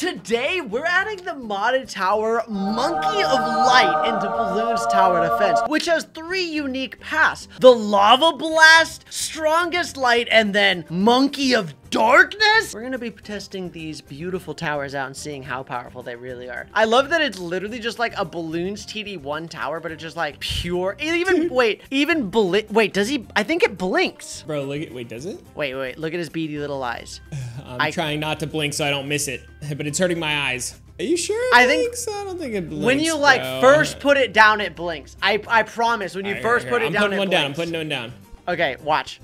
Today, we're adding the modded tower Monkey of Light into Bloons tower defense, which has three unique paths. The Lava Blast, Strongest Light, and then Monkey of Darkness? We're gonna be testing these beautiful towers out and seeing how powerful they really are. I love that it's literally just like a Bloons TD1 tower, but it's just like pure, even, wait, even, wait, does he, I think it blinks. Bro, look at, wait, does it? Wait, wait, look at his beady little eyes. I'm I- trying not to blink so I don't miss it, but it's hurting my eyes. Are you sure? It I think- blinks? I don't think it blinks. When you like bro. first put it down, it blinks. I I promise. When you Alright, first here, put it down. I'm down, putting one down. I'm putting one down. Okay, watch.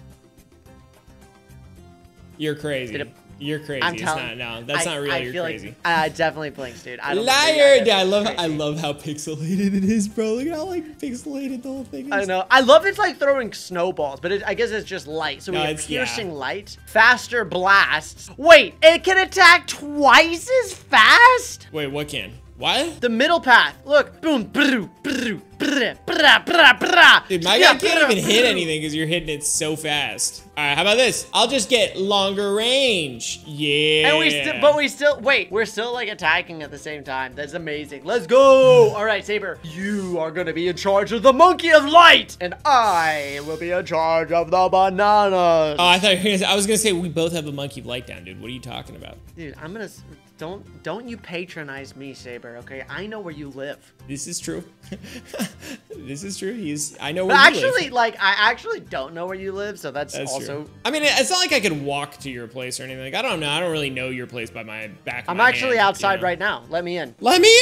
You're crazy. It- You're crazy. I'm it's not. No, that's I- not real. I You're feel crazy. like uh, definitely blinks, dude. I don't Liar! Dude, I love. crazy. I love how pixelated it is, bro. Look at how like pixelated the whole thing is. I know. I love it's like throwing snowballs, but it, I guess it's just light. So we No, have it's- yeah. piercing light, faster blasts. Wait, it can attack twice as fast? Wait, what can? What? The middle path. Look, boom, brrr, brrr, Dude, my guy can't even hit anything because you're hitting it so fast. All right, how about this? I'll just get longer range. Yeah. And we still, but we still, wait, we're still like attacking at the same time. That's amazing. Let's go. Hmm. All right, Sabre, you are going to be in charge of the Monkey of Light. And I will be in charge of the bananas. Oh, I thought gonna say- I was gonna say we both have a monkey of light down, dude. What are you talking about? Dude, I'm going to, don't, don't you patronize me, Sabre, okay? I know where you live. This is true. this is true. He's. I know where you live. actually, like, I actually don't know where you live, so that's, That's also... true. I mean, it's not like I could walk to your place or anything. Like I don't know. I don't really know your place by my back. I'm my actually hand, outside you know? right now. Let me in. Let me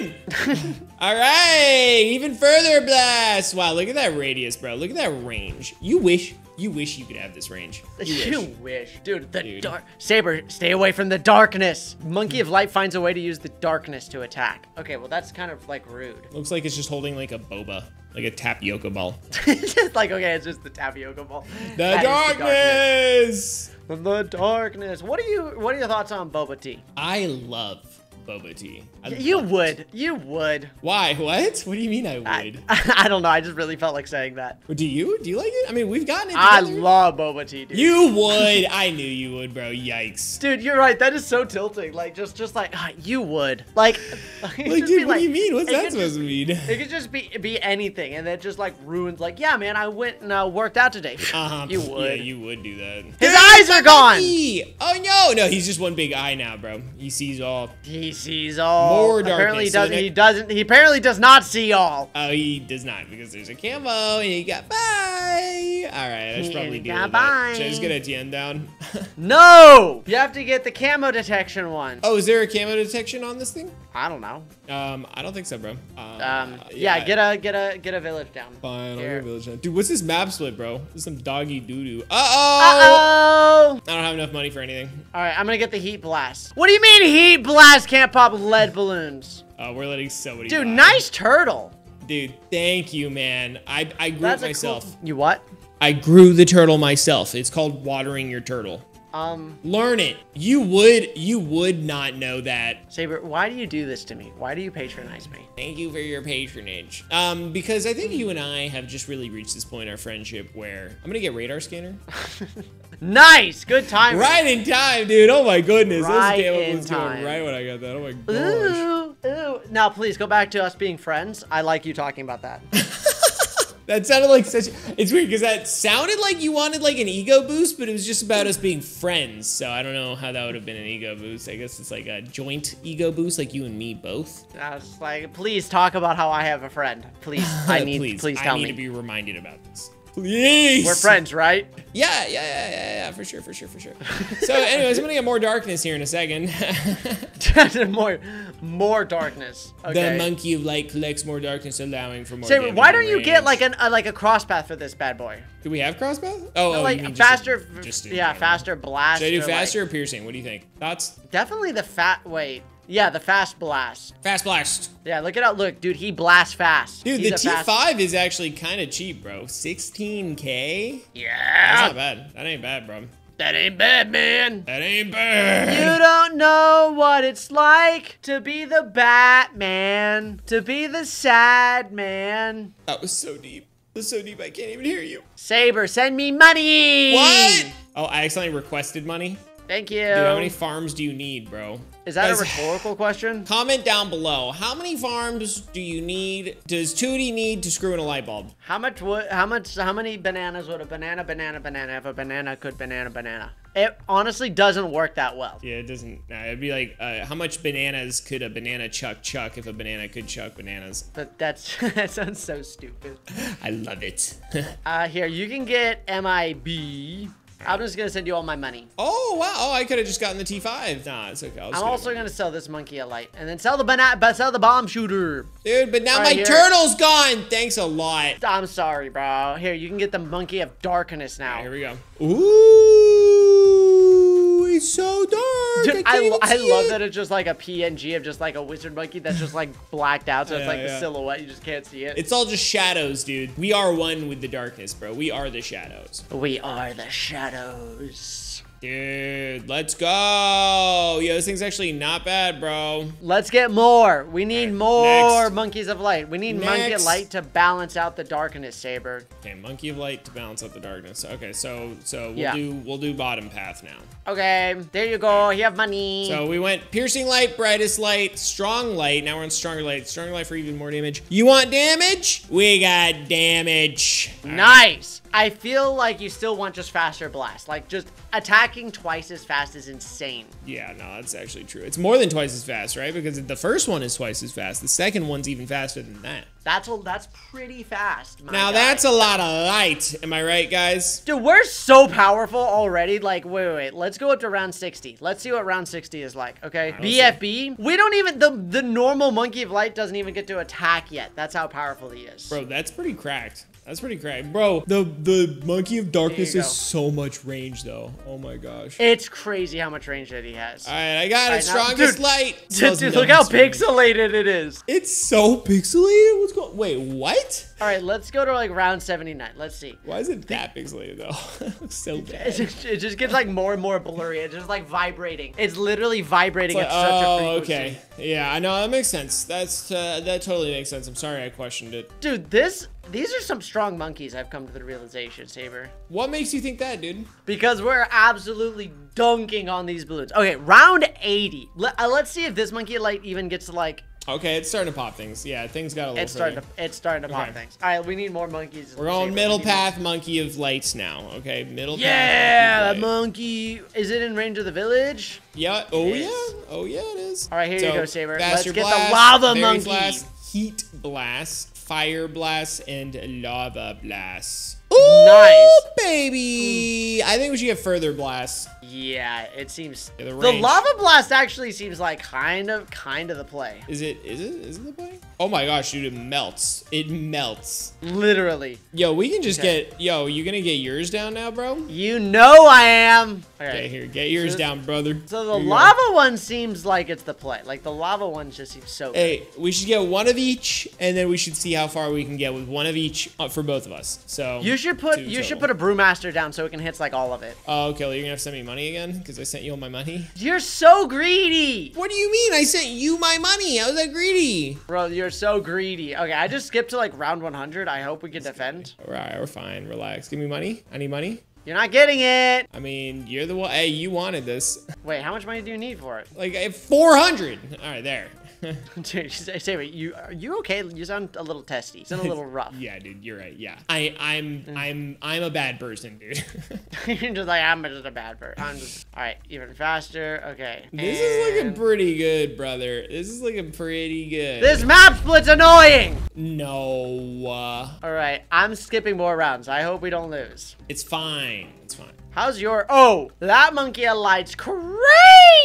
in! All right, even further blast. Wow, look at that radius, bro. Look at that range. You wish, you wish you could have this range. You wish. wish. Dude, the Dude. dark. Sabre, stay away from the darkness. Monkey of Light finds a way to use the darkness to attack. Okay, well, that's kind of like rude. Looks like it's just holding like a boba, like a tapioca ball. just like, okay, it's just the tapioca ball. The That is darkness. The darkness. The darkness. What are you, what are your thoughts on Boba Tea? I love boba tea. You would. You would. Why? What? What do you mean I I, would? I don't know. I just really felt like saying that. do you? Do you like it? I mean, we've gotten it I love Boba Tea, dude. You would. I knew you would, bro. Yikes. Dude, you're right. That is so tilting. Like, just, just like ah, you would. Like, Like, dude, what do you mean? What's that supposed to mean? It could just be be anything, and it just like ruins. Like, yeah, man, I went and uh, worked out today. Uh-huh. You Yeah, would. you would do that. His eyes are gone. Oh no, no, he's just one big eye now, bro. He sees all. He sees all. More Apparently, he darkness, so doesn't. He doesn't. He apparently does not see all. Oh, he does not because there's a camo and he got bye. All right, I should probably deal with that. bye. Should I just get a TN down? No, you have to get the camo detection one. oh, is there a camo detection on this thing? I don't know. Um, I don't think so, bro. Uh, Um, yeah, get a get a get a village down. Fine, I'll get a village down. Dude, what's this map split, bro? This is some doggy doo doo. Uh oh. Uh oh. I don't have enough money for anything. All right, I'm gonna get the heat blast. What do you mean heat blast can't pop lead balloons? Uh, we're letting somebody. Dude, buy. nice turtle. Dude, thank you, man. I I grew That's it myself. cool. You what? I grew the turtle myself. It's called watering your turtle. Um, Learn it. You would you would not know that. Sabre, why do you do this to me? Why do you patronize me? Thank you for your patronage. Um, because I think you and I have just really reached this point in our friendship where I'm gonna get radar scanner. Nice, good time. right in time, dude. Oh my goodness. Right this in was time. right when I got that. Oh my gosh. Ooh, ooh. Now, please go back to us being friends. I like you talking about that. That sounded like such. It's weird because that sounded like you wanted like an ego boost, but it was just about us being friends. So I don't know how that would have been an ego boost. I guess it's like a joint ego boost, like you and me both. I was like, please talk about how I have a friend. Please, I need. please, please, tell I need me. to be reminded about this. Please. We're friends, right? Yeah, yeah, yeah, yeah, yeah, for sure, for sure, for sure. So, anyways, I'm gonna get more darkness here in a second. more, more darkness. The monkey of light collects more darkness, allowing for more. Say, damage why don't you get like an uh, like a cross path for this bad boy? Do we have crossbow? Oh, oh like you mean just faster, just a yeah, faster blast. Should I do or, like- faster or piercing? What do you think? Thoughts? definitely the fat. Wait, yeah, the fast blast. Fast blast. Yeah, look it up. Look, dude, he blasts fast. Dude, He's the T5 is actually kind of cheap, bro. 16k. Yeah. That's not bad. That ain't bad, bro. that ain't bad, man. That ain't bad. You don't know what it's like to be the Batman, to be the sad man. That was so deep. That was so deep. I can't even hear you. Sabre, send me money. What? Oh, I accidentally requested money. Thank you. Dude, how many farms do you need, bro? Is that Guys, a rhetorical question? Comment down below. How many farms do you need? Does Tewtiy need to screw in a light bulb? How much would, how much, how many bananas would a banana, banana, banana, if a banana could banana, banana? It honestly doesn't work that well. Yeah, it doesn't. Nah, it'd be like, uh, how much bananas could a banana chuck chuck if a banana could chuck bananas? But that's, that sounds so stupid. I love it. Uh, here, you can get MIB. I'm just gonna send you all my money. oh wow! Oh, I could have just gotten the T5. Nah, it's okay. I'll just I'm also gonna sell this monkey a light, and then sell the banana, but sell the bomb shooter. Dude, but now All my right, turtle's gone. Thanks a lot. I'm sorry, bro. Here, you can get the monkey of darkness now. Here we go. Ooh, it's so dark. Dude, I, I, I love that it's just like a PNG of just like a wizard monkey that's just like blacked out, so it's Yeah, like the silhouette. You just can't see it. It's all just shadows, dude. We are one with the darkness, bro. We are the shadows. we are the shadows. Dude, let's go. Yo, this thing's actually not bad, bro. Let's get more. We need Alright, more next. monkeys of light. We need monkey of light to balance out the darkness, Sabre. Okay, monkey of light to balance out the darkness. Okay, so so we'll Yeah. do we'll do bottom path now. Okay, there you go. You have money. So we went piercing light, brightest light, strong light. Now we're on stronger light. Stronger light for even more damage. You want damage? We got damage. All right. Nice. I feel like you still want just faster blast. Like just twice as fast is insane. Yeah, no, that's actually true. It's more than twice as fast, right? Because the first one is twice as fast. The second one's even faster than that. That's a, that's pretty fast. Now guy. that's a lot of light. Am I right, guys? Dude, we're so powerful already. Like, wait, wait, wait. Let's go up to round 60. Let's see what round 60 is like, okay? don't see. BFB. We don't even, the, the normal Monkey of Light doesn't even get to attack yet. That's how powerful he is. Bro, that's pretty cracked. That's pretty cracked. Bro, the the monkey of darkness is so much range though. Oh my gosh. It's crazy how much range that he has. All right, I got it. Alright, now- Strongest light. Dude, dude, look how pixelated it is. It's so pixelated. What's going? Wait, what? All right, let's go to like round 79. Let's see. Why is it that pixelated though? it looks so It bad. just, it just gets like more and more blurry. It's just like vibrating. It's literally vibrating Like, at such a oh, frequency. okay. Yeah, I know that makes sense. That's uh, that totally makes sense. I'm sorry I questioned it. Dude, this these are some strong monkeys. I've come to the realization, Sabre. What makes you think that, dude? Because we're absolutely dunking on these balloons. Okay, round 80. Let, uh, let's see if this monkey light even gets to like. Okay, it's starting to pop things. Yeah, things got a little. It's starting to. It's starting to pop Okay. things. All right, we need more monkeys. We're on middle more- path, monkey of lights now. Okay, middle Yeah, path. that monkey of light. monkey. Is it in range of the village? Yeah. Oh yeah. Oh yeah, it is. All right, here you go, Sabre. Let's get the lava monkey. Blast, heat blast, fire blast, and lava blasts. blast. Nice. Ooh, baby. I think we should get further blasts. Yeah, it seems. Yeah, the the lava blast actually seems like kind of, kind of the play. Is it? Is it? Is it the play? Oh my gosh, dude! It melts. It melts. Literally. Yo, we can just Okay. get. Yo, you gonna get yours down now, bro? You know I am. All Okay, right. here, get yours So- down, brother. So the Here lava one seems like it's the play. Like the lava one just seems so. good. Hey, we should get one of each, and then we should see how far we can get with one of each uh, for both of us. So You should put you should put a brewmaster down so it can hit like all of it. Oh, okay. Well, you're gonna have to send me money again because I sent you all my money. You're so greedy, What do you mean? I sent you my money. How was that greedy? bro. You're so greedy. Okay, I just skipped to like round 100. I hope we can defend. All right, we're fine. Relax. Give me money. I need money. You're not getting it. I mean, you're the one. Hey, you wanted this. Wait, how much money do you need for it? Like, I have 400. All right, there. Dude, say, say wait, you are you okay? You sound a little testy. You sound a little rough. yeah, dude, you're right. Yeah, I, I'm, I'm, I'm a bad person, dude. You're just like I'm just a bad bird. I'm just all right. Even faster. Okay. this is looking pretty good, brother. This is looking pretty good. This map split's annoying. No, uh, All right, I'm skipping more rounds. I hope we don't lose. it's fine. It's fine. How's your? Oh, that monkey of light's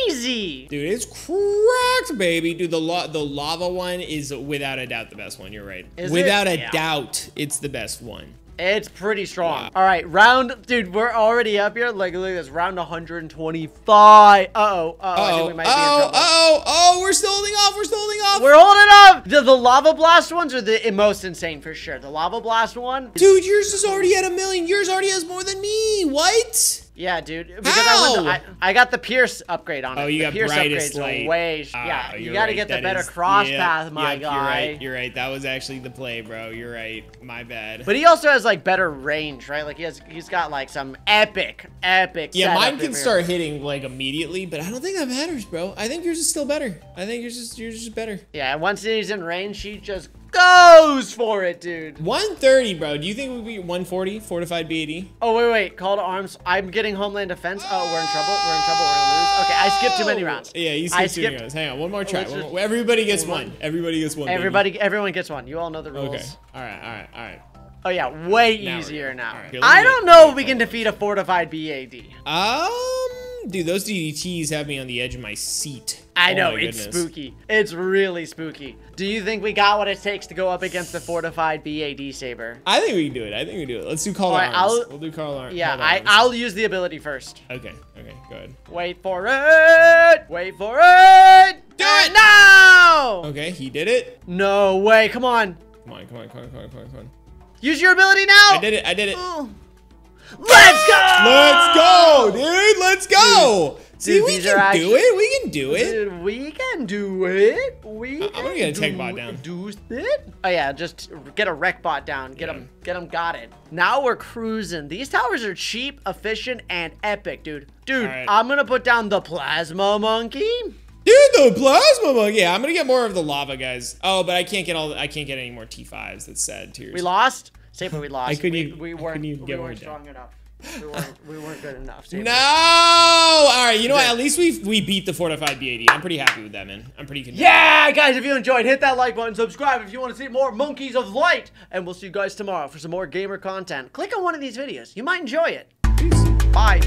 crazy. Dude, it's cracked, baby. Dude, the la- the lava one is without a doubt the best one. You're right. Is it? without a Yeah. doubt, it's the best one. It's pretty strong. Wow. All right, round, dude, we're already up here. Like, look at this, round 125. Uh oh, uh oh, I think Oh, we might be in oh, trouble. oh, oh, we're still holding off. We're still holding off. We're holding off. The, the lava blast ones are the most insane for sure. The lava blast one, Dude, yours is already at a million. Yours already has more than me. What? Yeah, dude. Because I, went How? to, I, I got the Pierce upgrade on it. Oh, you the got Pierce brightest upgrades light. way. Ah, yeah, you got to right, get the that better is- cross yep, path, my yep, guy. You're right. You're right. That was actually the play, bro. You're right. My bad. But he also has like better range, right? Like he has, he's got like some epic, epic. yeah, mine in can start hitting like immediately, but I don't think that matters, bro. I think yours is still better. I think yours is yours is better. Yeah, once he's in range, he just goes for it, dude. 130, bro. Do you think we'd be 140 fortified BAD? Oh wait, wait, call to arms. I'm getting Homeland Defense. Oh, we're in trouble. We're in trouble. We're gonna lose. Okay, I skipped too many rounds. Yeah, you I skipped two skipped- rounds. Hang on, one more try. One more- Everybody gets one. one. Everybody gets one. baby. Everybody, everyone gets one. You all know the rules. Okay. All right. All right. All right. Oh yeah, way Now easier now. Right, here, I don't know if we can defeat a fortified BAD. Um, dude, those DDTs have me on the edge of my seat. I Oh know, it's goodness. spooky. It's really spooky. Do you think we got what it takes to go up against the fortified BAD Sabre? I think we can do it. I think we can do it. Let's do Call All right, Arms. I'll- we'll do Call Arms. Yeah, Call I, Arms. I'll use the ability first. Okay. Okay. Go ahead. Wait for it! Wait for it! Do it! now! Okay, he did it. No way, come on. Come on, come on, come on, come on, come on, come on. Use your ability now! I did it. I did it. Ooh. Let's go! Let's go, dude. Let's go. See, Dude, we these can are do it. We can do it. Dude, we can do it. We I'm gonna get a tech bot down. Do it. Oh yeah, just get a wreck bot down. Get Yeah. Get him. Got it. Now we're cruising. These towers are cheap, efficient, and epic, dude. Dude, Alright. I'm gonna put down the plasma monkey. Dude, the plasma monkey. Yeah, I'm gonna get more of the lava guys. Oh, but I can't get all. I can't get any more T5s. That's sad. Tears. We lost. Sabre, we lost. I couldn't we, even- we weren't. couldn't even we weren't one down. strong enough. We weren't. we weren't good enough. Sabre. No. All right. You know what? At least we we beat the fortified BAD. I'm pretty happy with that, man. I'm pretty content. Yeah, guys, if you enjoyed, hit that like button, subscribe if you want to see more Monkeys of Light, and we'll see you guys tomorrow for some more gamer content. Click on one of these videos. You might enjoy it. Peace. Bye.